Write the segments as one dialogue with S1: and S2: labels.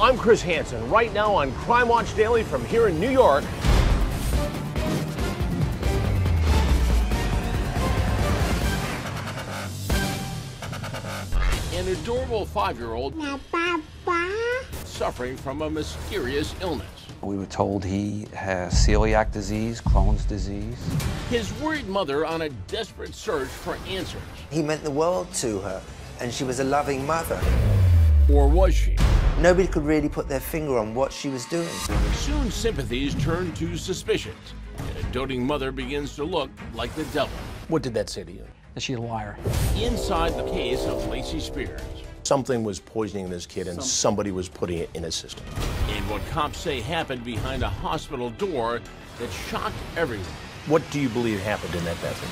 S1: I'm Chris Hansen, right now on Crime Watch Daily from here in New York. An adorable five year old suffering from a mysterious illness.
S2: We were told he has celiac disease, Crohn's disease.
S1: His worried mother on a desperate search for answers.
S3: He meant the world to her, and she was a loving mother.
S1: Or was she?
S3: Nobody could really put their finger on what she was doing.
S1: Soon sympathies turn to suspicions, and a doting mother begins to look like the devil. What did that say to you?
S4: That she's a liar.
S1: Inside the case of Lacey Spears.
S5: Something was poisoning this kid, and somebody was putting it in his system.
S1: And what cops say happened behind a hospital door that shocked everyone.
S5: What do you believe happened in that bathroom?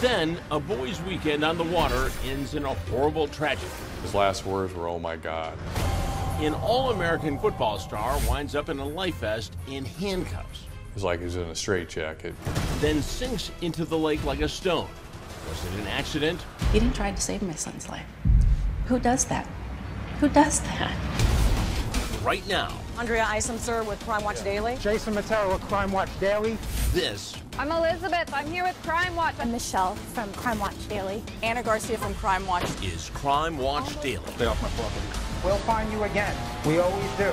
S1: Then, a boys' weekend on the water ends in a horrible tragedy.
S6: His last words were, oh my God.
S1: An All American football star winds up in a life vest in handcuffs,
S6: It was like he's in a straitjacket.
S1: then sinks into the lake like a stone. Was it an accident?
S7: He didn't try to save my son's life. Who does that? Who does that?
S1: Right now,
S8: Andrea Isom, sir, with Crime Watch Daily.
S9: Jason Matera with Crime Watch Daily.
S1: This
S10: I'm Elizabeth. I'm here with Crime Watch.
S11: I'm Michelle from Crime Watch Daily.
S8: Anna Garcia from Crime Watch.
S1: is Crime Watch Daily. Stay off my property.
S9: We'll find you again. We always do.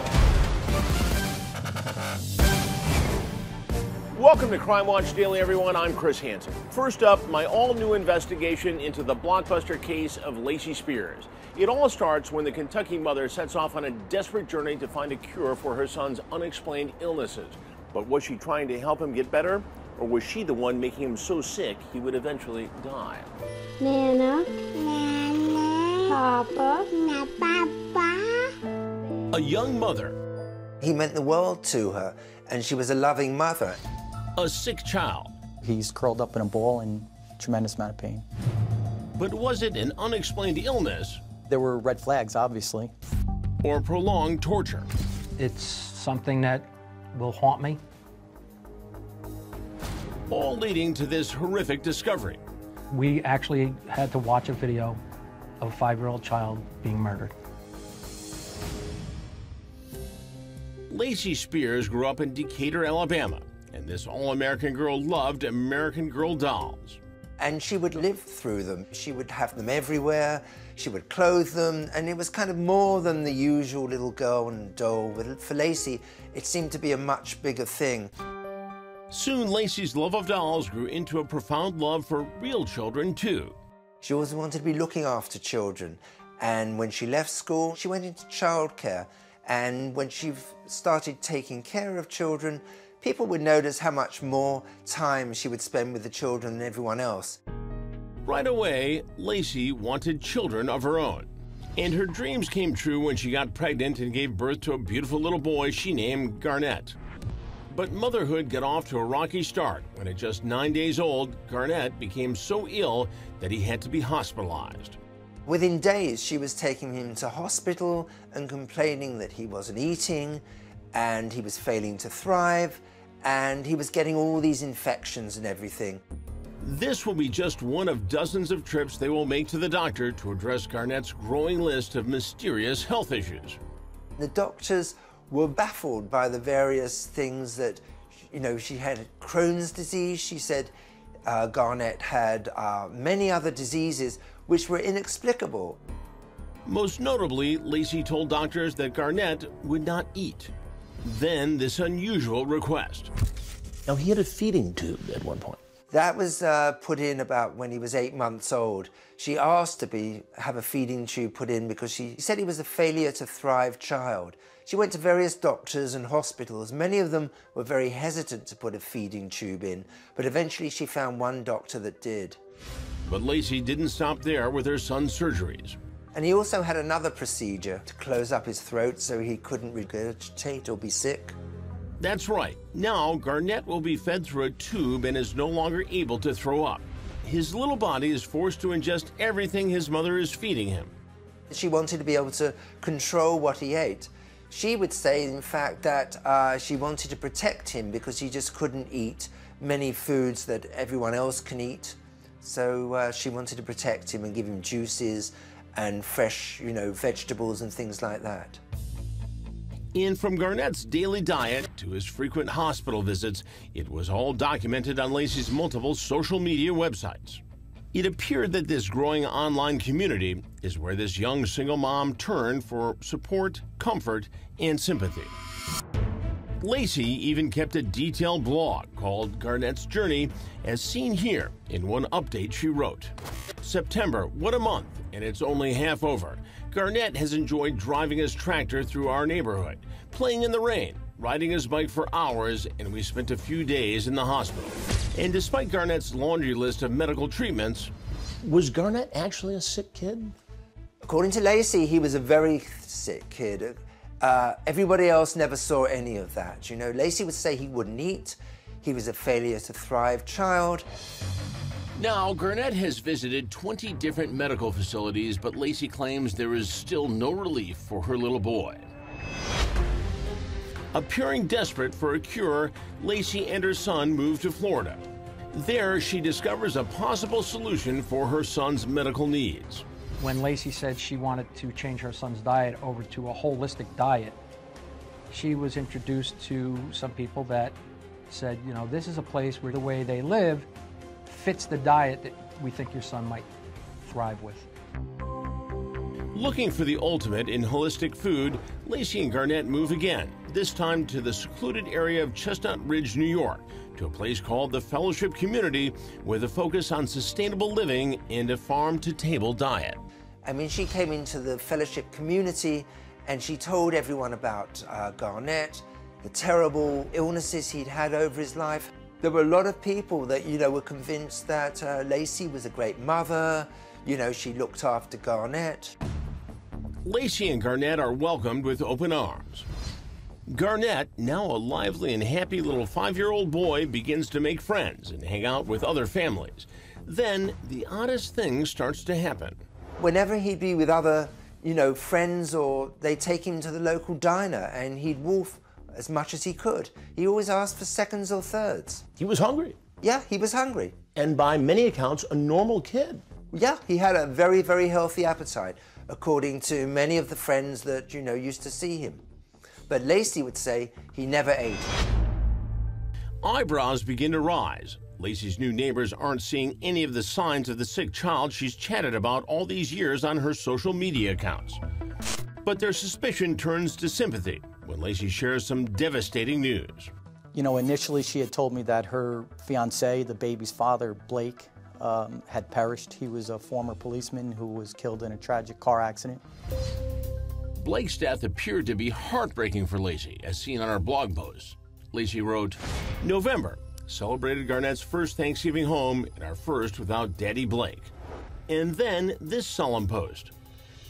S1: Welcome to Crime Watch Daily, everyone. I'm Chris Hansen. First up, my all new investigation into the blockbuster case of Lacey Spears. It all starts when the Kentucky mother sets off on a desperate journey to find a cure for her son's unexplained illnesses. But was she trying to help him get better? Or was she the one making him so sick he would eventually die?
S11: Nana. Nana. Papa. Na Papa.
S1: A young mother,
S3: He meant the world to her, and she was a loving mother.
S1: a sick child.
S4: He's curled up in a ball in tremendous amount of pain.
S1: But was it an unexplained illness
S4: There were red flags, obviously.
S1: or prolonged torture?
S12: It's something that will haunt me.
S1: All leading to this horrific discovery.
S12: We actually had to watch a video of a five year old child being murdered.
S1: Lacey Spears grew up in Decatur, Alabama, and this all American girl loved American Girl dolls.
S3: And she would live through them. She would have them everywhere. She would clothe them, and it was kind of more than the usual little girl and doll. But for Lacey, it seemed to be a much bigger thing.
S1: Soon, Lacey's love of dolls grew into a profound love for real children, too.
S3: She always wanted to be looking after children. And when she left school, she went into childcare. And when she started taking care of children, people would notice how much more time she would spend with the children than everyone else.
S1: Right away, Lacey wanted children of her own. And her dreams came true when she got pregnant and gave birth to a beautiful little boy she named Garnett. But motherhood got off to a rocky start when, at just nine days old, Garnett became so ill that he had to be hospitalized.
S3: Within days, she was taking him to hospital and complaining that he wasn't eating and he was failing to thrive and he was getting all these infections and everything.
S1: This will be just one of dozens of trips they will make to the doctor to address Garnett's growing list of mysterious health issues.
S3: The doctors were baffled by the various things that, you know, she had Crohn's disease. She said uh, Garnett had uh, many other diseases which were inexplicable.
S1: Most notably, Lacey told doctors that Garnett would not eat. Then this unusual request.
S5: Now, he had a feeding tube at one point.
S3: That was uh, put in about when he was eight months old. She asked to be have a feeding tube put in because she said he was a failure to thrive child. She went to various doctors and hospitals. Many of them were very hesitant to put a feeding tube in, but eventually she found one doctor that did.
S1: But Lacey didn't stop there with her son's surgeries.
S3: And he also had another procedure to close up his throat so he couldn't regurgitate or be sick.
S1: That's right. Now, Garnett will be fed through a tube and is no longer able to throw up. His little body is forced to ingest everything his mother is feeding him.
S3: She wanted to be able to control what he ate. She would say, in fact, that uh, she wanted to protect him because he just couldn't eat many foods that everyone else can eat. So uh, she wanted to protect him and give him juices and fresh, you know, vegetables and things like that.
S1: And from Garnett's daily diet to his frequent hospital visits, it was all documented on Lacey's multiple social media websites. It appeared that this growing online community is where this young single mom turned for support, comfort, and sympathy. Lacey even kept a detailed blog called Garnett's Journey, as seen here in one update she wrote. September, what a month, and it's only half over. Garnett has enjoyed driving his tractor through our neighborhood, playing in the rain, riding his bike for hours, and we spent a few days in the hospital. And despite Garnett's laundry list of medical treatments,
S5: was Garnett actually a sick kid?
S3: According to Lacey, he was a very sick kid. Uh, everybody else never saw any of that. You know, Lacey would say he wouldn't eat. He was a failure to thrive child.
S1: Now, Garnett has visited 20 different medical facilities, but Lacey claims there is still no relief for her little boy. Appearing desperate for a cure, Lacey and her son move to Florida. There, she discovers a possible solution for her son's medical needs.
S12: When Lacey said she wanted to change her son's diet over to a holistic diet, she was introduced to some people that said, you know, this is a place where the way they live fits the diet that we think your son might thrive with.
S1: Looking for the ultimate in holistic food, Lacey and Garnett move again, this time to the secluded area of Chestnut Ridge, New York, to a place called the Fellowship Community with a focus on sustainable living and a farm to table diet.
S3: I mean, she came into the Fellowship Community and she told everyone about uh, Garnett, the terrible illnesses he'd had over his life. There were a lot of people that, you know, were convinced that uh, Lacey was a great mother, you know, she looked after Garnett.
S1: Lacey and Garnett are welcomed with open arms. Garnett, now a lively and happy little five year old boy, begins to make friends and hang out with other families. Then the oddest thing starts to happen.
S3: Whenever he'd be with other, you know, friends or they'd take him to the local diner and he'd wolf as much as he could. He always asked for seconds or thirds.
S5: He was hungry.
S3: Yeah, he was hungry.
S5: And by many accounts, a normal kid.
S3: Yeah, he had a very, very healthy appetite, according to many of the friends that, you know, used to see him. But Lacey would say he never ate.
S1: Eyebrows begin to rise. Lacey's new neighbors aren't seeing any of the signs of the sick child she's chatted about all these years on her social media accounts. But their suspicion turns to sympathy when Lacey shares some devastating news.
S4: You know, initially she had told me that her fiance, the baby's father, Blake, um, had perished. He was a former policeman who was killed in a tragic car accident.
S1: Blake's death appeared to be heartbreaking for Lacey, as seen on our blog post. Lacey wrote, November celebrated Garnett's first Thanksgiving home and our first without Daddy Blake. And then this solemn post.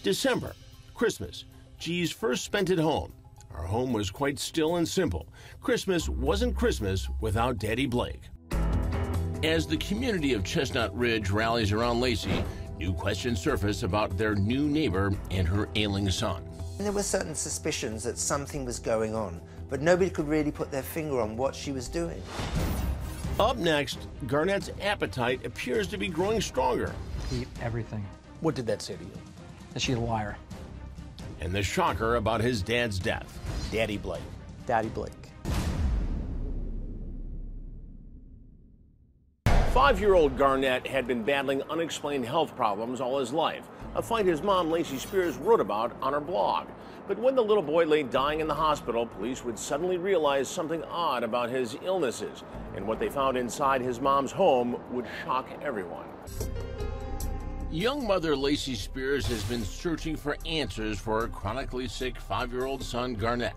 S1: December, Christmas, G's first spent at home. Our home was quite still and simple. Christmas wasn't Christmas without Daddy Blake. As the community of Chestnut Ridge rallies around Lacey, new questions surface about their new neighbor and her ailing son.
S3: And there were certain suspicions that something was going on, but nobody could really put their finger on what she was doing.
S1: Up next, Garnett's appetite appears to be growing stronger.
S12: Eat everything.
S5: What did that say to you?
S12: That she's a liar.
S1: And the shocker about his dad's death.
S5: Daddy Blake.
S4: Daddy Blake.
S1: Five year old Garnett had been battling unexplained health problems all his life, a fight his mom, Lacey Spears, wrote about on her blog. But when the little boy lay dying in the hospital, police would suddenly realize something odd about his illnesses, and what they found inside his mom's home would shock everyone. Young mother Lacey Spears has been searching for answers for her chronically sick five year old son, Garnett.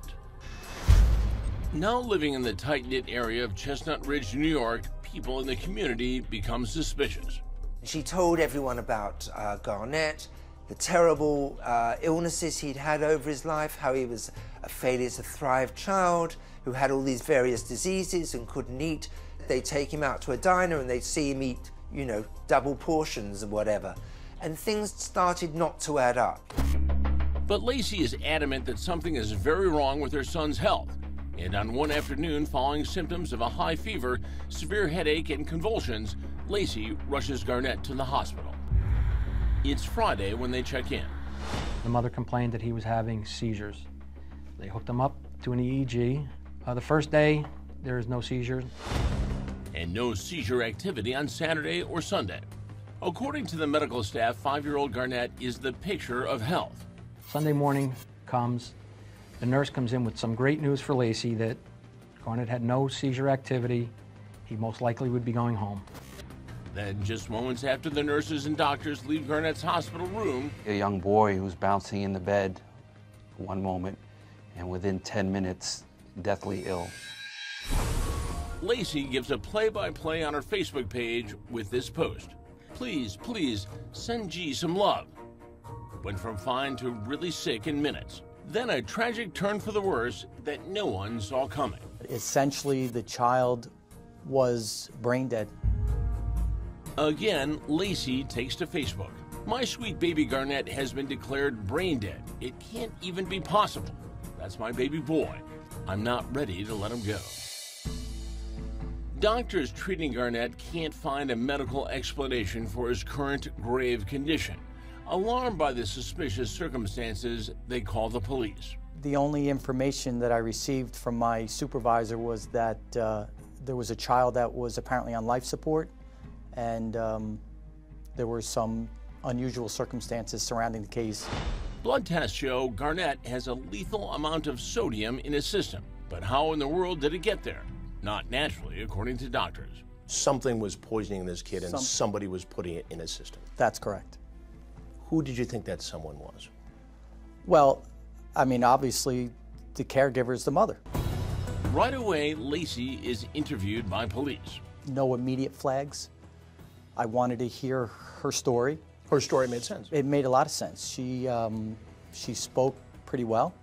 S1: Now living in the tight knit area of Chestnut Ridge, New York, people in the community become suspicious.
S3: She told everyone about uh, Garnett, the terrible uh, illnesses he'd had over his life, how he was a failure to thrive child who had all these various diseases and couldn't eat. They'd take him out to a diner and they'd see him eat, you know, double portions or whatever. And things started not to add up.
S1: But Lacey is adamant that something is very wrong with her son's health. And on one afternoon, following symptoms of a high fever, severe headache, and convulsions, Lacey rushes Garnett to the hospital. It's Friday when they check in.
S12: The mother complained that he was having seizures. They hooked him up to an EEG. Uh, the first day, there is no seizures.
S1: And no seizure activity on Saturday or Sunday. According to the medical staff, five year old Garnett is the picture of health.
S12: Sunday morning comes, the nurse comes in with some great news for Lacey that Garnett had no seizure activity. He most likely would be going home.
S1: Then, just moments after the nurses and doctors leave Garnett's hospital room,
S2: A young boy who's bouncing in the bed one moment, and within 10 minutes, deathly ill.
S1: Lacey gives a play by play on her Facebook page with this post Please, please, send G some love. Went from fine to really sick in minutes. Then a tragic turn for the worse that no one saw coming.
S4: Essentially, the child was brain dead.
S1: Again, Lacey takes to Facebook. My sweet baby Garnett has been declared brain dead. It can't even be possible. That's my baby boy. I'm not ready to let him go. Doctors treating Garnett can't find a medical explanation for his current grave condition. Alarmed by the suspicious circumstances, they call the police.
S4: The only information that I received from my supervisor was that uh, there was a child that was apparently on life support, and um, there were some unusual circumstances surrounding the case.
S1: Blood tests show Garnett has a lethal amount of sodium in his system. But how in the world did it get there? Not naturally, according to doctors.
S5: Something was poisoning this kid and
S4: Some-
S5: somebody was putting it in his system.
S4: That's correct.
S5: Who did you think that someone was?
S4: Well, I mean, obviously, the caregiver is the mother.
S1: Right away, Lacey is interviewed by police.
S4: No immediate flags. I wanted to hear her story.
S5: Her story made sense.
S4: It made a lot of sense. She um, she spoke pretty well.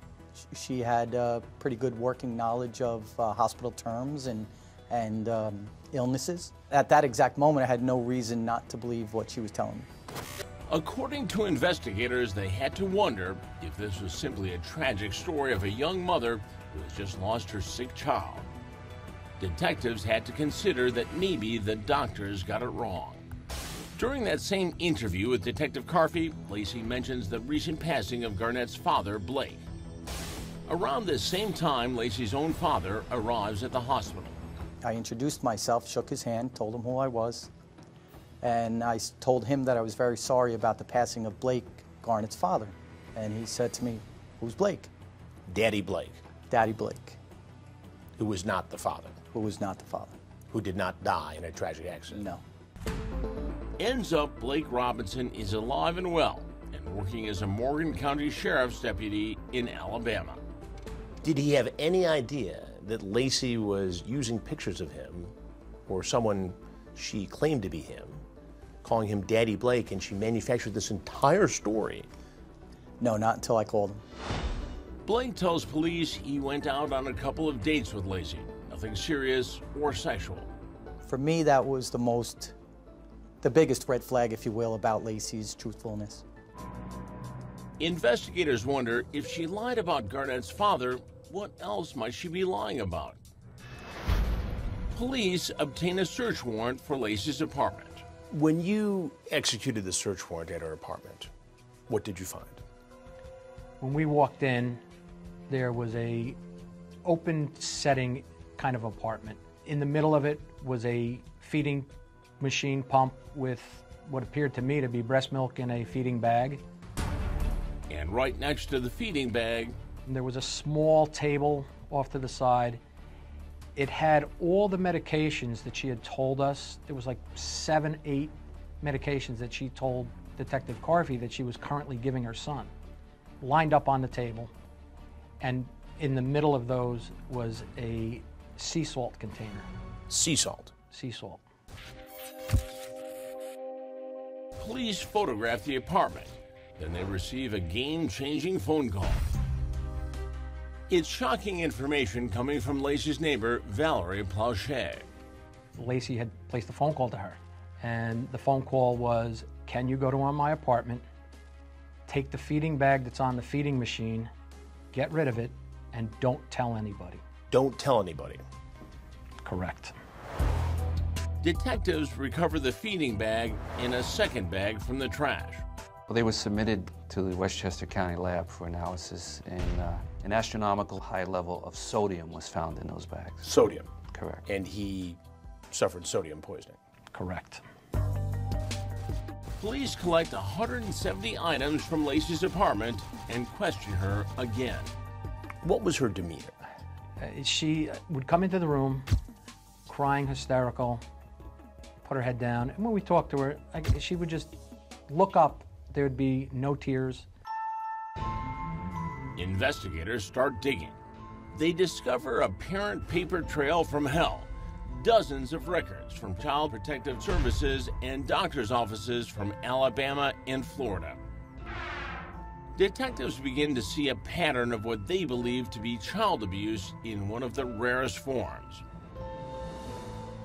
S4: She, had uh, pretty good working knowledge of uh, hospital terms and and um, illnesses. At that exact moment, I had no reason not to believe what she was telling me.
S1: According to investigators, they had to wonder if this was simply a tragic story of a young mother who has just lost her sick child. Detectives had to consider that maybe the doctors got it wrong. During that same interview with Detective Carfey, Lacey mentions the recent passing of Garnett's father, Blake. Around this same time, Lacey's own father arrives at the hospital.
S4: I introduced myself, shook his hand, told him who I was, and I told him that I was very sorry about the passing of Blake, Garnett's father. And he said to me, Who's Blake?
S5: Daddy Blake,
S4: Daddy Blake,
S5: who was not the father,
S4: who was not the father.
S5: who did not die in a tragic accident.
S4: No.
S1: Ends up Blake Robinson is alive and well and working as a Morgan County Sheriff's deputy in Alabama.
S5: Did he have any idea that Lacey was using pictures of him or someone she claimed to be him, calling him Daddy Blake, and she manufactured this entire story?
S4: No, not until I called him.
S1: Blake tells police he went out on a couple of dates with Lacey, nothing serious or sexual.
S4: For me, that was the most, the biggest red flag, if you will, about Lacey's truthfulness.
S1: Investigators wonder if she lied about Garnett's father, what else might she be lying about? Police obtain a search warrant for Lacey's apartment.
S5: When you executed the search warrant at her apartment, what did you find?
S12: When we walked in, there was a open setting kind of apartment. In the middle of it was a feeding machine pump with what appeared to me to be breast milk in a feeding bag.
S1: And right next to the feeding bag,
S12: There was a small table off to the side. It had all the medications that she had told us. There was like seven, eight medications that she told Detective Carvey that she was currently giving her son, lined up on the table. And in the middle of those was a sea salt container.
S5: Sea salt.
S12: Sea salt.
S1: police photograph the apartment. Then they receive a game changing phone call. It's shocking information coming from Lacey's neighbor, Valerie Plauchet.
S12: Lacey had placed a phone call to her. And the phone call was Can you go to my apartment, take the feeding bag that's on the feeding machine, get rid of it, and don't tell anybody?
S5: Don't tell anybody.
S12: Correct.
S1: Detectives recover the feeding bag and a second bag from the trash.
S2: Well, they were submitted to the Westchester County lab for analysis, and uh, an astronomical high level of sodium was found in those bags.
S5: Sodium.
S2: Correct.
S5: And he suffered sodium poisoning.
S12: Correct.
S1: Police collect 170 items from Lacey's apartment and question her again.
S5: What was her demeanor?
S12: Uh, she would come into the room crying hysterical, put her head down. And when we talked to her, I, she would just look up. There would be no tears.
S1: Investigators start digging. They discover a parent paper trail from hell. Dozens of records from Child Protective Services and doctors' offices from Alabama and Florida. Detectives begin to see a pattern of what they believe to be child abuse in one of the rarest forms.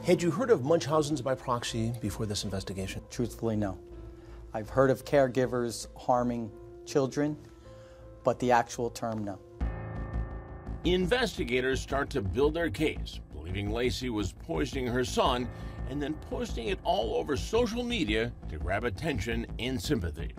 S5: Had you heard of Munchausen's by proxy before this investigation?
S4: Truthfully, no. I've heard of caregivers harming children, but the actual term, no.
S1: Investigators start to build their case, believing Lacey was poisoning her son and then posting it all over social media to grab attention and sympathy.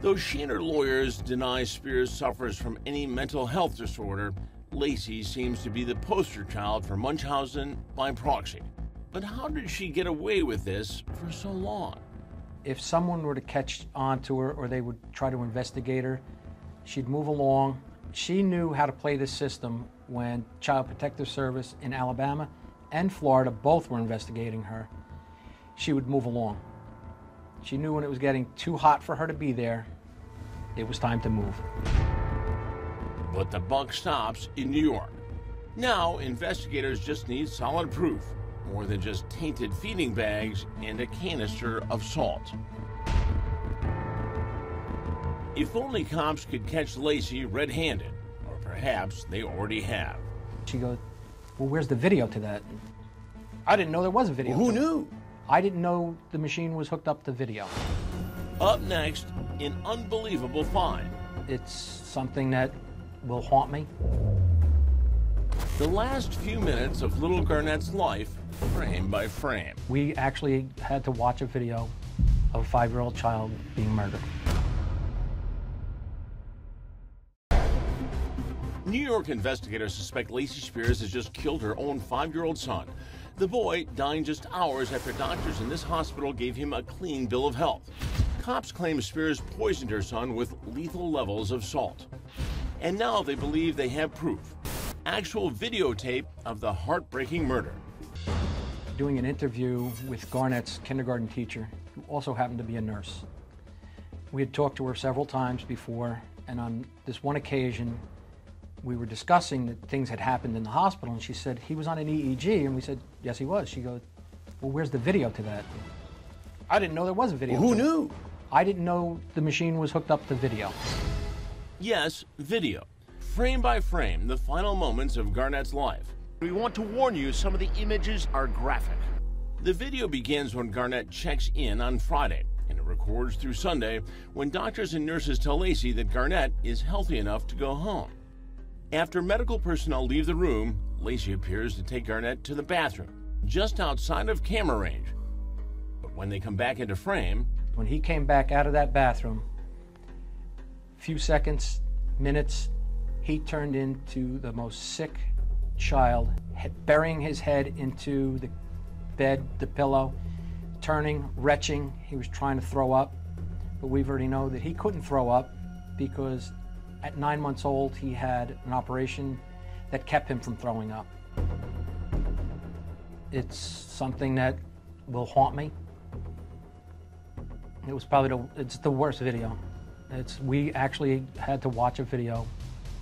S1: Though she and her lawyers deny Spears suffers from any mental health disorder, Lacey seems to be the poster child for Munchausen by proxy. But how did she get away with this for so long?
S12: If someone were to catch on to her or they would try to investigate her, she'd move along. She knew how to play the system when Child Protective Service in Alabama and Florida both were investigating her. She would move along. She knew when it was getting too hot for her to be there, it was time to move.
S1: But the buck stops in New York. Now, investigators just need solid proof, more than just tainted feeding bags and a canister of salt. If only cops could catch Lacey red handed, or perhaps they already have.
S12: She goes, Well, where's the video to that? I didn't know there was a video.
S5: Who knew?
S12: I didn't know the machine was hooked up to video.
S1: Up next, an unbelievable find.
S12: It's something that will haunt me.
S1: The last few minutes of little Garnett's life, frame by frame.
S12: We actually had to watch a video of a five year old child being murdered.
S1: New York investigators suspect Lacey Spears has just killed her own five year old son. The boy dying just hours after doctors in this hospital gave him a clean bill of health. Cops claim Spears poisoned her son with lethal levels of salt. And now they believe they have proof actual videotape of the heartbreaking murder.
S12: Doing an interview with Garnett's kindergarten teacher, who also happened to be a nurse. We had talked to her several times before, and on this one occasion, we were discussing that things had happened in the hospital, and she said, He was on an EEG. And we said, Yes, he was. She goes, Well, where's the video to that? I didn't know there was a video.
S5: Who knew?
S12: I didn't know the machine was hooked up to video.
S1: Yes, video. Frame by frame, the final moments of Garnett's life. We want to warn you some of the images are graphic. The video begins when Garnett checks in on Friday, and it records through Sunday when doctors and nurses tell Lacey that Garnett is healthy enough to go home. After medical personnel leave the room, Lacey appears to take Garnett to the bathroom, just outside of camera range. But when they come back into frame,
S12: When he came back out of that bathroom, a few seconds, minutes, he turned into the most sick child, burying his head into the bed, the pillow, turning, retching. He was trying to throw up, but we've already know that he couldn't throw up because at nine months old he had an operation that kept him from throwing up. It's something that will haunt me. It was probably the, it's the worst video. It's, we actually had to watch a video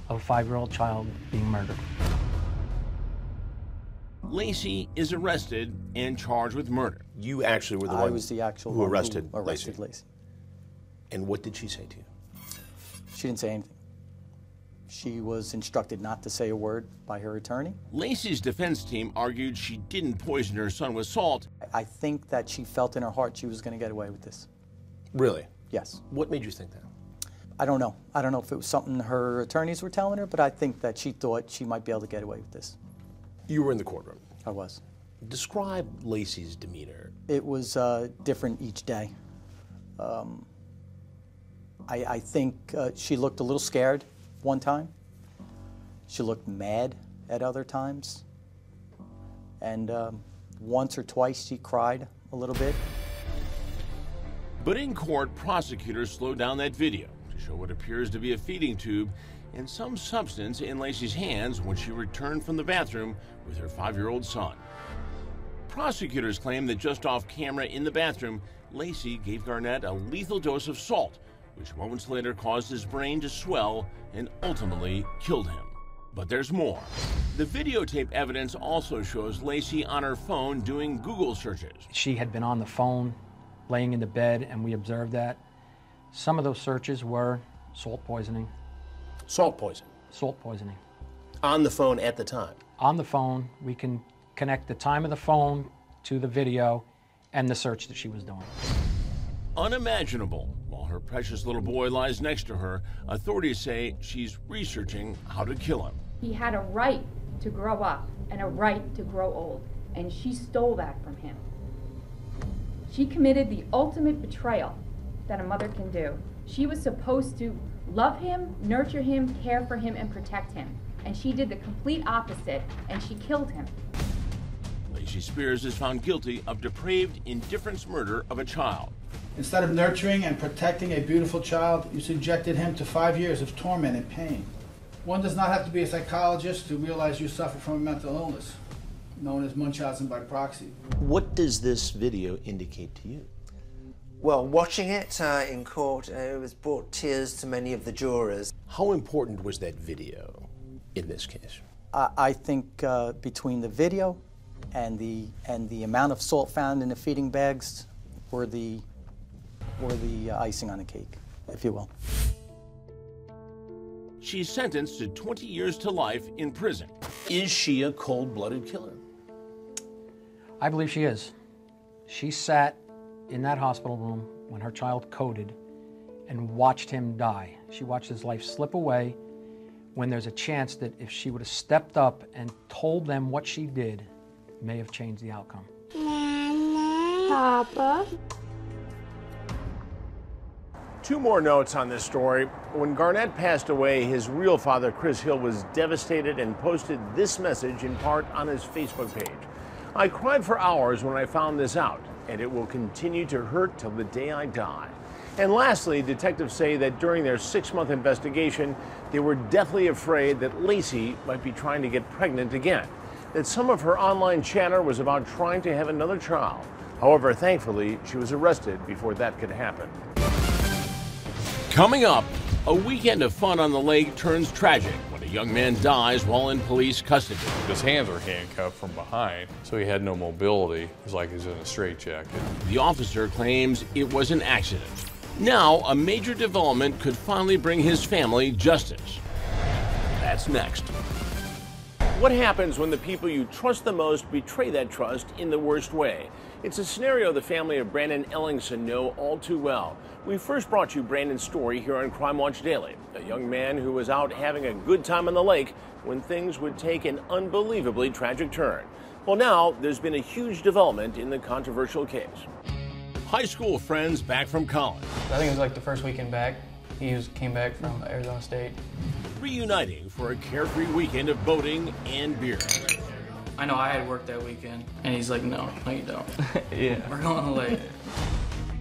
S12: of a five-year-old child being murdered.
S1: Lacey is arrested and charged with murder.
S5: You actually were the
S4: I
S5: one
S4: was the actual
S5: who
S4: one
S5: arrested,
S4: who arrested
S5: Lacey.
S4: Lacey.
S5: And what did she say to you?
S4: She didn't say anything. She was instructed not to say a word by her attorney.
S1: Lacey's defense team argued she didn't poison her son with salt.
S4: I think that she felt in her heart she was going to get away with this.
S5: Really?
S4: Yes.
S5: What made you think that?
S4: I don't know. I don't know if it was something her attorneys were telling her, but I think that she thought she might be able to get away with this.
S5: You were in the courtroom.
S4: I was.
S5: Describe Lacey's demeanor.
S4: It was uh, different each day. Um, I, I think uh, she looked a little scared one time. She looked mad at other times. And um, once or twice she cried a little bit.
S1: But in court, prosecutors slowed down that video to show what appears to be a feeding tube and some substance in Lacey's hands when she returned from the bathroom with her five year old son. Prosecutors claim that just off camera in the bathroom, Lacey gave Garnett a lethal dose of salt, which moments later caused his brain to swell and ultimately killed him. But there's more. The videotape evidence also shows Lacey on her phone doing Google searches.
S12: She had been on the phone, laying in the bed, and we observed that. Some of those searches were salt poisoning.
S5: Salt poisoning?
S12: Salt poisoning.
S5: On the phone at the time?
S12: On the phone, we can connect the time of the phone to the video and the search that she was doing.
S1: Unimaginable. While her precious little boy lies next to her, authorities say she's researching how to kill him.
S13: He had a right to grow up and a right to grow old, and she stole that from him. She committed the ultimate betrayal that a mother can do. She was supposed to love him, nurture him, care for him, and protect him. And she did the complete opposite, and she killed him.
S1: Lacey Spears is found guilty of depraved indifference murder of a child.
S14: Instead of nurturing and protecting a beautiful child, you subjected him to five years of torment and pain. One does not have to be a psychologist to realize you suffer from a mental illness, known as Munchausen by proxy.
S5: What does this video indicate to you?
S3: Well, watching it uh, in court, uh, it was brought tears to many of the jurors.
S5: How important was that video in this case?
S4: I, I think uh, between the video and the and the amount of salt found in the feeding bags were the were the uh, icing on the cake, if you will.
S1: She's sentenced to 20 years to life in prison.
S5: Is she a cold blooded killer?
S12: I believe she is. She sat in that hospital room when her child coded and watched him die. She watched his life slip away when there's a chance that if she would have stepped up and told them what she did, may have changed the outcome.
S11: Mama. Papa.
S1: Two more notes on this story. When Garnett passed away, his real father, Chris Hill, was devastated and posted this message in part on his Facebook page. I cried for hours when I found this out, and it will continue to hurt till the day I die. And lastly, detectives say that during their six month investigation, they were deathly afraid that Lacey might be trying to get pregnant again, that some of her online chatter was about trying to have another child. However, thankfully, she was arrested before that could happen. Coming up, a weekend of fun on the lake turns tragic when a young man dies while in police custody.
S6: His hands were handcuffed from behind, so he had no mobility. It was like he was in a straitjacket.
S1: The officer claims it was an accident. Now, a major development could finally bring his family justice. That's next. What happens when the people you trust the most betray that trust in the worst way? It's a scenario the family of Brandon Ellingson know all too well. We first brought you Brandon's story here on Crime Watch Daily, a young man who was out having a good time on the lake when things would take an unbelievably tragic turn. Well, now there's been a huge development in the controversial case. High school friends back from college.
S15: I think it was like the first weekend back. He was, came back from Arizona State.
S1: Reuniting for a carefree weekend of boating and beer.
S15: I know I had work that weekend, and he's like, no, no you don't. yeah. We're going on the lake.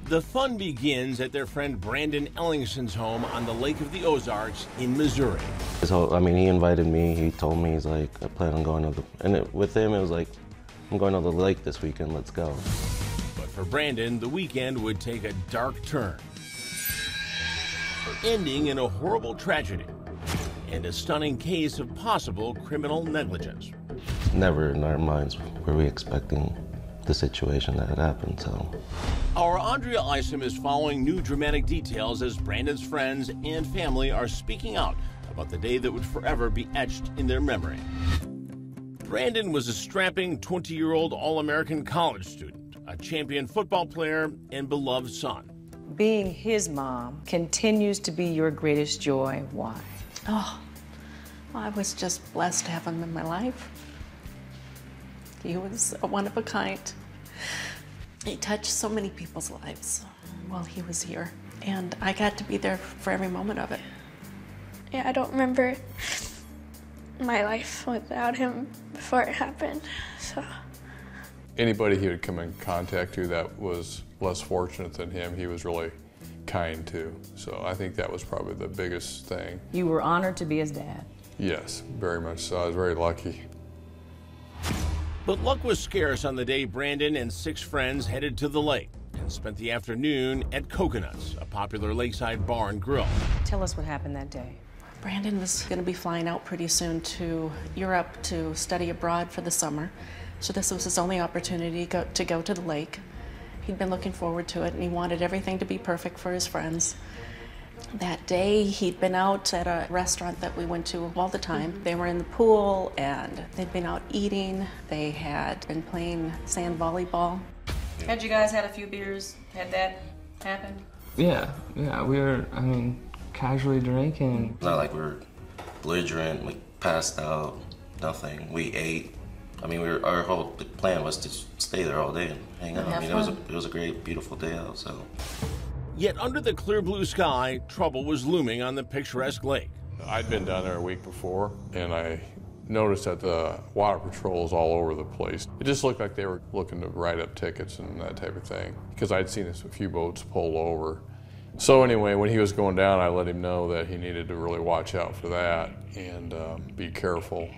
S1: The fun begins at their friend Brandon Ellingson's home on the Lake of the Ozarks in Missouri.
S16: So, I mean, he invited me. He told me, he's like, I plan on going to the, and it, with him, it was like, I'm going to the lake this weekend, let's go.
S1: But for Brandon, the weekend would take a dark turn, ending in a horrible tragedy and a stunning case of possible criminal negligence.
S16: Never in our minds were we expecting the situation that had happened, so.
S1: Our Andrea Isom is following new dramatic details as Brandon's friends and family are speaking out about the day that would forever be etched in their memory. Brandon was a strapping 20 year old All American college student, a champion football player, and beloved son.
S17: Being his mom continues to be your greatest joy. Why?
S7: Oh, well, I was just blessed to have him in my life. He was a one of a kind. He touched so many people's lives while he was here. And I got to be there for every moment of it.
S11: Yeah, I don't remember my life without him before it happened. So
S6: Anybody he would come in contact to that was less fortunate than him, he was really kind to. So I think that was probably the biggest thing.
S17: You were honored to be his dad.
S6: Yes, very much so. I was very lucky.
S1: But luck was scarce on the day Brandon and six friends headed to the lake and spent the afternoon at Coconuts, a popular lakeside bar and grill.
S17: Tell us what happened that day.
S7: Brandon was going to be flying out pretty soon to Europe to study abroad for the summer. So this was his only opportunity to go, to go to the lake. He'd been looking forward to it and he wanted everything to be perfect for his friends. That day, he'd been out at a restaurant that we went to all the time. Mm-hmm. They were in the pool and they'd been out eating. They had been playing sand volleyball.
S17: Had you guys had a few beers? Had that happened?
S18: Yeah, yeah, we were, I mean, casually drinking.
S16: It's not like we were belligerent, we passed out, nothing. We ate. I mean, we were, our whole plan was to stay there all day and hang out. I mean, it was a it was a great, beautiful day out. So.
S1: Yet under the clear blue sky, trouble was looming on the picturesque lake.
S6: I'd been down there a week before, and I noticed that the water patrol was all over the place. It just looked like they were looking to write up tickets and that type of thing, because I'd seen a few boats pull over. So anyway, when he was going down, I let him know that he needed to really watch out for that and um, be careful.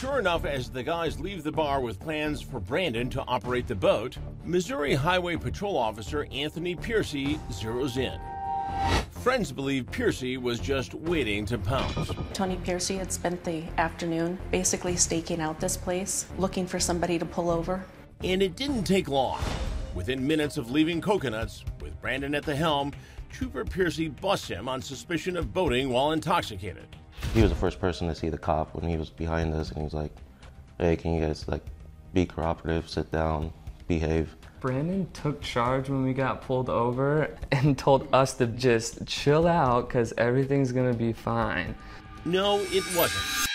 S1: Sure enough, as the guys leave the bar with plans for Brandon to operate the boat, Missouri Highway Patrol Officer Anthony Piercy zeroes in. Friends believe Piercy was just waiting to pounce.
S7: Tony Piercy had spent the afternoon basically staking out this place, looking for somebody to pull over.
S1: And it didn't take long. Within minutes of leaving Coconuts, with Brandon at the helm, Trooper Piercy busts him on suspicion of boating while intoxicated.
S16: He was the first person to see the cop when he was behind us, and he was like, "Hey, can you guys like be cooperative, sit down, behave?"
S18: Brandon took charge when we got pulled over and told us to just chill out because everything's gonna be fine.
S1: No, it wasn't.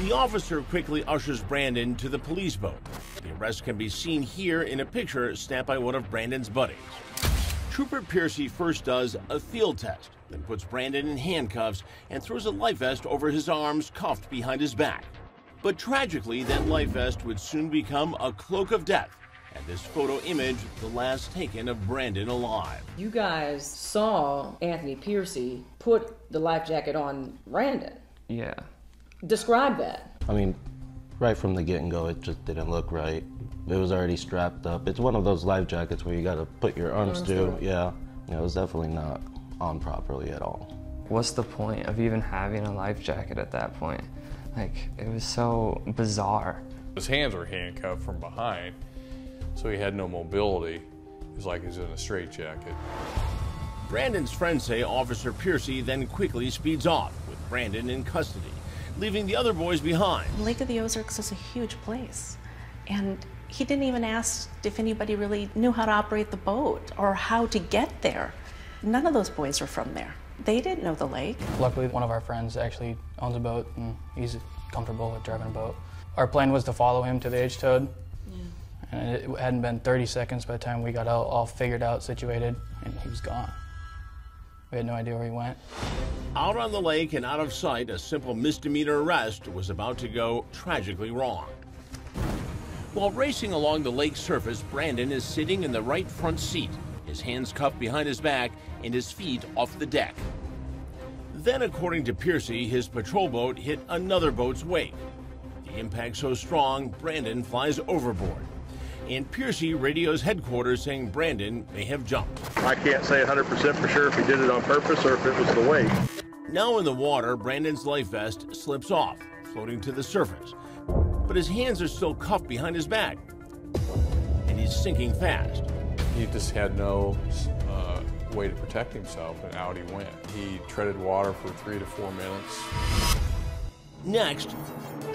S1: The officer quickly ushers Brandon to the police boat. The arrest can be seen here in a picture snapped by one of Brandon's buddies. Trooper Piercy first does a field test, then puts Brandon in handcuffs and throws a life vest over his arms, cuffed behind his back. But tragically, that life vest would soon become a cloak of death, and this photo image the last taken of Brandon alive.
S17: You guys saw Anthony Piercy put the life jacket on Brandon.
S18: Yeah.
S17: Describe that.
S16: I mean, right from the get and go, it just didn't look right. It was already strapped up. It's one of those life jackets where you got to put your arms
S18: Arms
S16: through.
S18: through.
S16: Yeah, yeah, it was definitely not on properly at all.
S18: What's the point of even having a life jacket at that point? Like, it was so bizarre.
S6: His hands were handcuffed from behind, so he had no mobility. It was like he was in a straitjacket.
S1: Brandon's friends say Officer Piercy then quickly speeds off, with Brandon in custody, leaving the other boys behind.
S7: Lake of the Ozarks is a huge place. And he didn't even ask if anybody really knew how to operate the boat or how to get there. None of those boys were from there. They didn't know the lake.
S19: Luckily, one of our friends actually owns a boat and he's comfortable with driving a boat. Our plan was to follow him to the H Toad. And it hadn't been 30 seconds by the time we got all, all figured out, situated, and he was gone. We had no idea where he went.
S1: Out on the lake and out of sight, a simple misdemeanor arrest was about to go tragically wrong. While racing along the lake surface, Brandon is sitting in the right front seat, his hands cuffed behind his back and his feet off the deck. Then, according to Piercy, his patrol boat hit another boat's wake. The impact so strong, Brandon flies overboard. And Piercy radios headquarters saying Brandon may have jumped.
S20: I can't say 100% for sure if he did it on purpose or if it was the weight.
S1: Now in the water, Brandon's life vest slips off, floating to the surface. But his hands are still cuffed behind his back. And he's sinking fast.
S6: He just had no uh, way to protect himself, and out he went. He treaded water for three to four minutes.
S1: Next,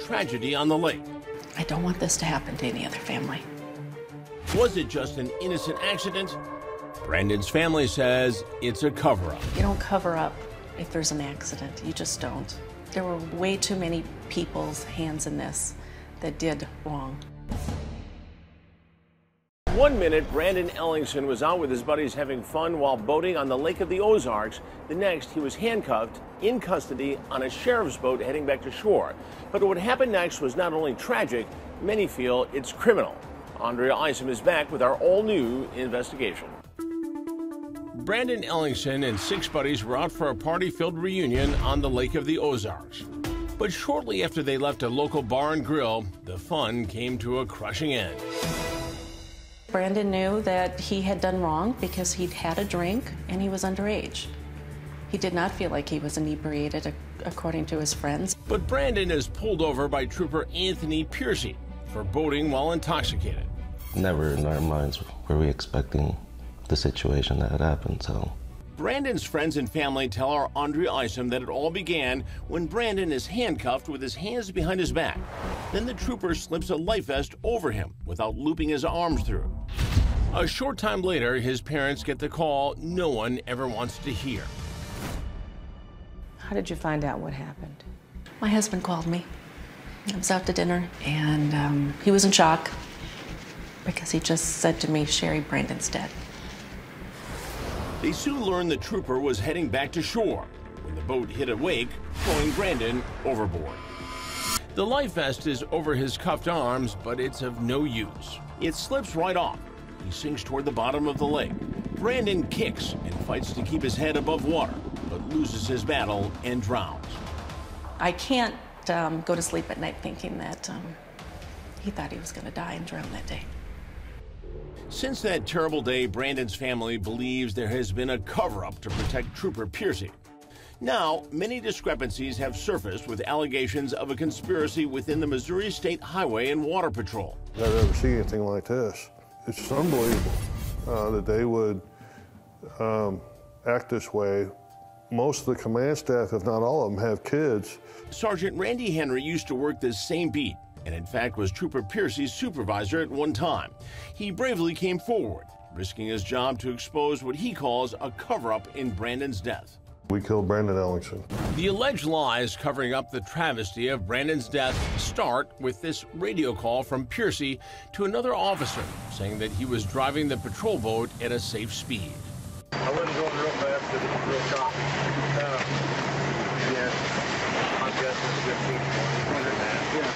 S1: tragedy on the lake.
S7: I don't want this to happen to any other family.
S1: Was it just an innocent accident? Brandon's family says it's a cover up.
S7: You don't cover up if there's an accident. You just don't. There were way too many people's hands in this that did wrong.
S1: One minute, Brandon Ellingson was out with his buddies having fun while boating on the Lake of the Ozarks. The next, he was handcuffed in custody on a sheriff's boat heading back to shore. But what happened next was not only tragic, many feel it's criminal. Andrea Isom is back with our all new investigation. Brandon Ellingson and six buddies were out for a party filled reunion on the Lake of the Ozarks. But shortly after they left a local bar and grill, the fun came to a crushing end.
S7: Brandon knew that he had done wrong because he'd had a drink and he was underage. He did not feel like he was inebriated, according to his friends.
S1: But Brandon is pulled over by Trooper Anthony Piercy for boating while intoxicated.
S16: Never in our minds were we expecting the situation that had happened, so.
S1: Brandon's friends and family tell our Andrea Isom that it all began when Brandon is handcuffed with his hands behind his back. Then the trooper slips a life vest over him without looping his arms through. A short time later, his parents get the call no one ever wants to hear.
S17: How did you find out what happened?
S7: My husband called me. I was out to dinner and um, he was in shock because he just said to me, Sherry, Brandon's dead.
S1: They soon learned the trooper was heading back to shore when the boat hit a wake, throwing Brandon overboard. The life vest is over his cuffed arms, but it's of no use. It slips right off. He sinks toward the bottom of the lake. Brandon kicks and fights to keep his head above water, but loses his battle and drowns.
S7: I can't um, go to sleep at night thinking that um, he thought he was going to die and drown that day.
S1: Since that terrible day, Brandon's family believes there has been a cover up to protect Trooper Piercy. Now, many discrepancies have surfaced with allegations of a conspiracy within the Missouri State Highway and Water Patrol.
S21: I've never seen anything like this. It's just unbelievable uh, that they would um, act this way. Most of the command staff, if not all of them, have kids.
S1: Sergeant Randy Henry used to work this same beat and in fact was Trooper Piercy's supervisor at one time. He bravely came forward, risking his job to expose what he calls a cover up in Brandon's death.
S21: We killed Brandon Ellingson.
S1: The alleged lies covering up the travesty of Brandon's death start with this radio call from Piercy to another officer saying that he was driving the patrol boat at a safe speed.
S20: I wasn't going real fast because it was real choppy. Uh, yeah, I'm guessing 15, 20, that. Yeah.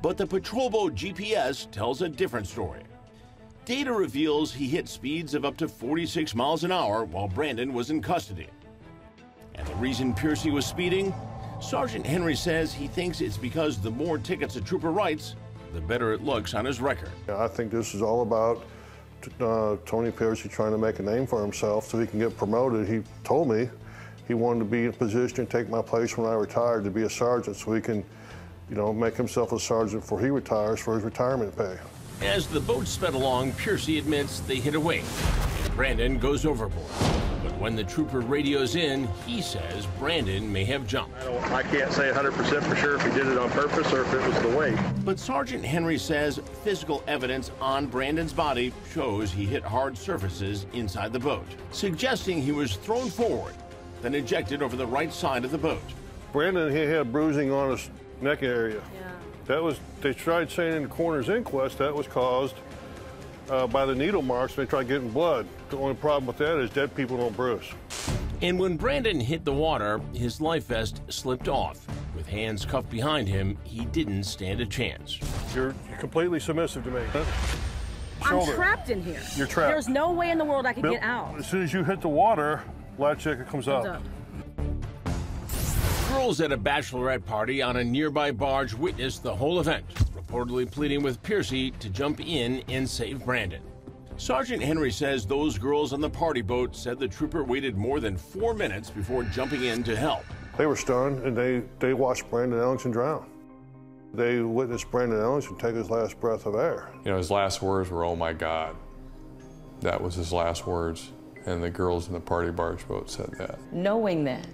S1: But the patrol boat GPS tells a different story. Data reveals he hit speeds of up to 46 miles an hour while Brandon was in custody. And the reason Piercy was speeding? Sergeant Henry says he thinks it's because the more tickets a trooper writes, the better it looks on his record.
S21: I think this is all about uh, Tony Piercy trying to make a name for himself so he can get promoted. He told me he wanted to be in a position to take my place when I retired to be a sergeant so he can you know, make himself a sergeant before he retires for his retirement pay.
S1: As the boat sped along, Piercy admits they hit a wake. Brandon goes overboard. But when the trooper radios in, he says Brandon may have jumped.
S20: I, I can't say 100% for sure if he did it on purpose or if it was the wake.
S1: But Sergeant Henry says physical evidence on Brandon's body shows he hit hard surfaces inside the boat, suggesting he was thrown forward, then ejected over the right side of the boat.
S21: Brandon, he had bruising on his neck area. Yeah. That was, they tried saying in the coroner's inquest that was caused uh, by the needle marks. They tried getting blood. The only problem with that is dead people don't bruise.
S1: And when Brandon hit the water, his life vest slipped off. With hands cuffed behind him, he didn't stand a chance.
S21: You're completely submissive to me.
S17: I'm trapped in here.
S21: You're trapped.
S17: There's no way in the world I can get out.
S21: As soon as you hit the water, latch jacket comes, comes up. up.
S1: Girls at a bachelorette party on a nearby barge witnessed the whole event, reportedly pleading with Piercy to jump in and save Brandon. Sergeant Henry says those girls on the party boat said the trooper waited more than four minutes before jumping in to help.
S21: They were stunned and they, they watched Brandon Ellingson drown. They witnessed Brandon Ellingson take his last breath of air.
S6: You know, his last words were, oh my God. That was his last words. And the girls in the party barge boat said that.
S17: Knowing that,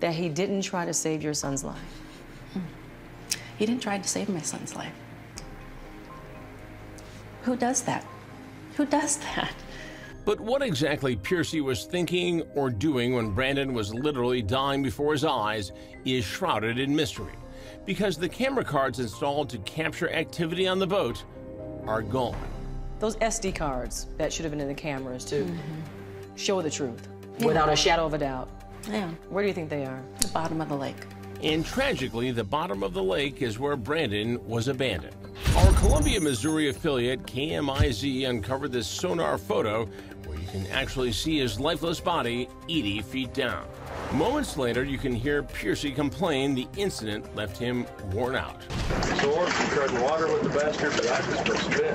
S17: that he didn't try to save your son's life?
S7: Hmm. He didn't try to save my son's life. Who does that? Who does that?
S1: But what exactly Piercy was thinking or doing when Brandon was literally dying before his eyes is shrouded in mystery. Because the camera cards installed to capture activity on the boat are gone.
S17: those SD cards that should have been in the cameras to
S7: Mm-hmm.
S17: show the truth
S7: Yeah.
S17: without a shadow of a doubt.
S7: Yeah.
S17: Where do you think they are?
S7: The bottom of the lake.
S1: And tragically, the bottom of the lake is where Brandon was abandoned. Our Columbia, Missouri affiliate KMIZ uncovered this sonar photo where you can actually see his lifeless body 80 feet down. Moments later, you can hear Piercy complain the incident left him worn out.
S20: Sore, treading water with the bastard, but I just was spit.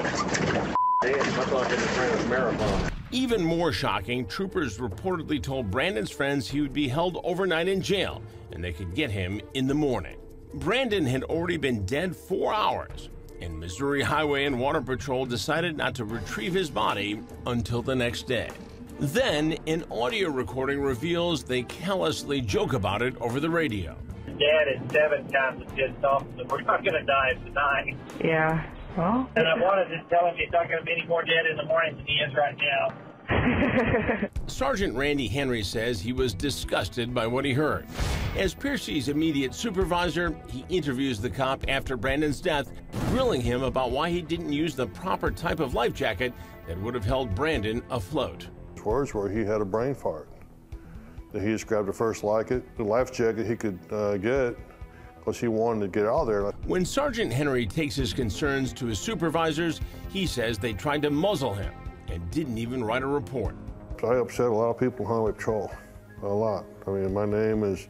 S20: Damn, I thought I just ran a marathon.
S1: Even more shocking, troopers reportedly told Brandon's friends he would be held overnight in jail and they could get him in the morning. Brandon had already been dead four hours, and Missouri Highway and Water Patrol decided not to retrieve his body until the next day. Then, an audio recording reveals they callously joke about it over the radio.
S22: Dad is seven times as pissed off that we're not going to die tonight.
S23: Yeah. Well.
S22: And I wanted to tell him he's not going to be any more dead in the morning than he is right now.
S1: Sergeant Randy Henry says he was disgusted by what he heard. As Piercy's immediate supervisor, he interviews the cop after Brandon's death, grilling him about why he didn't use the proper type of life jacket that would have held Brandon afloat.
S21: His words were he had a brain fart. That he just grabbed the first like it, the life jacket he could uh, get, because he wanted to get out of there.
S1: When Sergeant Henry takes his concerns to his supervisors, he says they tried to muzzle him and didn't even write a report.
S21: I upset a lot of people in Highway Patrol, a lot. I mean, my name is,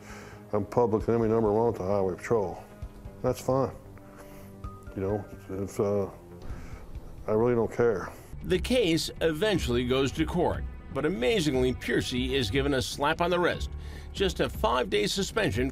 S21: I'm public enemy number one with the Highway Patrol. That's fine. You know, if, uh, I really don't care.
S1: The case eventually goes to court, but amazingly, Piercy is given a slap on the wrist. Just a five day suspension.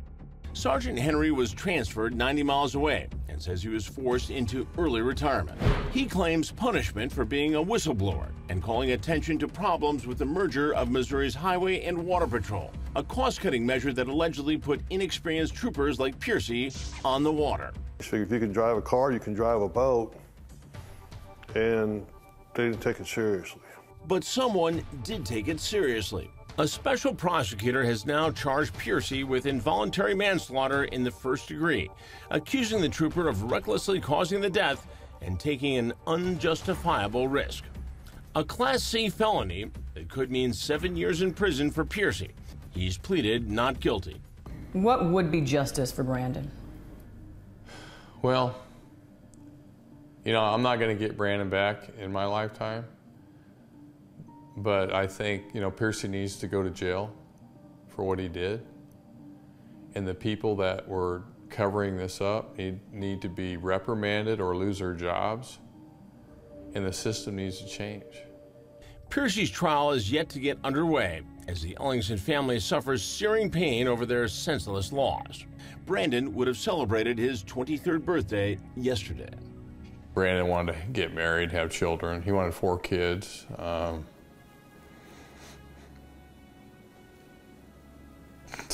S1: Sergeant Henry was transferred 90 miles away and says he was forced into early retirement. He claims punishment for being a whistleblower and calling attention to problems with the merger of Missouri's Highway and Water Patrol, a cost cutting measure that allegedly put inexperienced troopers like Piercy on the water.
S21: Figure if you can drive a car, you can drive a boat, and they didn't take it seriously.
S1: But someone did take it seriously. A special prosecutor has now charged Piercy with involuntary manslaughter in the first degree, accusing the trooper of recklessly causing the death and taking an unjustifiable risk. A Class C felony that could mean seven years in prison for Piercy. He's pleaded not guilty.
S17: What would be justice for Brandon?
S6: Well, you know, I'm not going to get Brandon back in my lifetime, but I think, you know, Piercy needs to go to jail for what he did. And the people that were covering this up need, need to be reprimanded or lose their jobs. And the system needs to change.
S1: Piercy's trial is yet to get underway as the Ellingson family suffers searing pain over their senseless loss. Brandon would have celebrated his 23rd birthday yesterday.
S6: Brandon wanted to get married, have children. He wanted four kids. Um,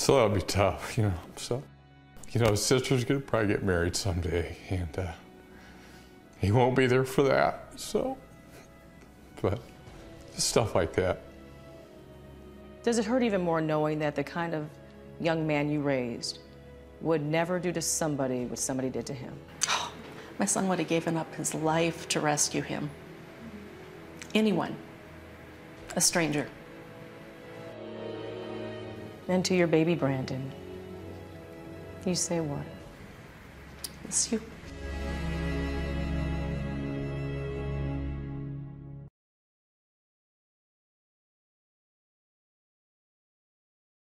S6: so that would be tough, you know. So, you know, his sister's gonna probably get married someday, and uh, he won't be there for that. So, but stuff like that.
S17: Does it hurt even more knowing that the kind of young man you raised would never do to somebody what somebody did to him?
S7: My son would have given up his life to rescue him. Anyone. A stranger.
S17: And to your baby Brandon, you say what?
S7: Miss you.